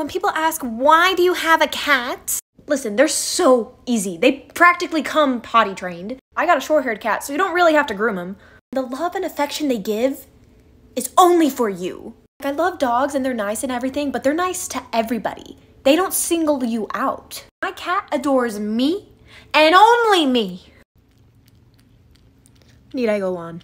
when people ask, why do you have a cat? Listen, they're so easy. They practically come potty trained. I got a short haired cat, so you don't really have to groom them. The love and affection they give is only for you. Like, I love dogs and they're nice and everything, but they're nice to everybody. They don't single you out. My cat adores me and only me. Need I go on?